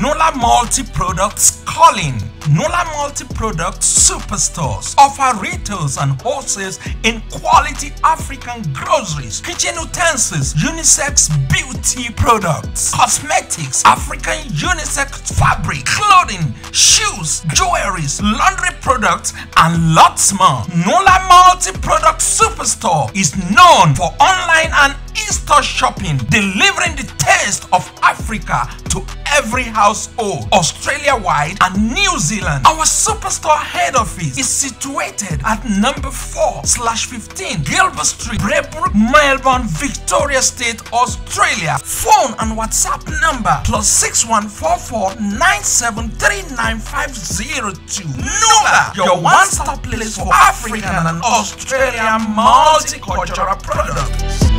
Nula Multi Products calling. Nula Multi Products superstores offer retails and wholesales in quality African groceries, kitchen utensils, unisex beauty products, cosmetics, African unisex fabric, clothing, shoes, jewelries, laundry products, and lots more. Nula Multi Products Superstore is known for online and in-store shopping, delivering the taste of Africa to every household, Australia-wide and New Zealand. Our superstore head office is situated at number 4 slash 15 Gilbert Street, Braybrook, Melbourne, Victoria State, Australia. Phone and WhatsApp number plus 6144 9739 Nula, your one-stop place for African and Australian multicultural products.